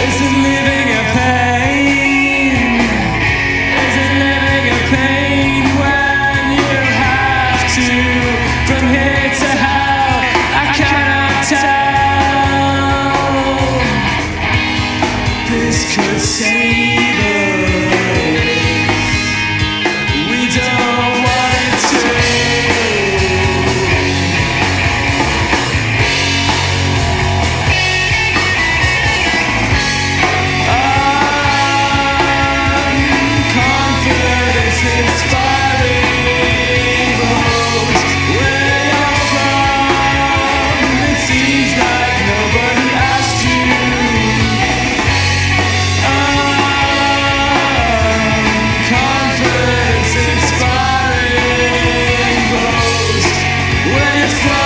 This is living Let's go.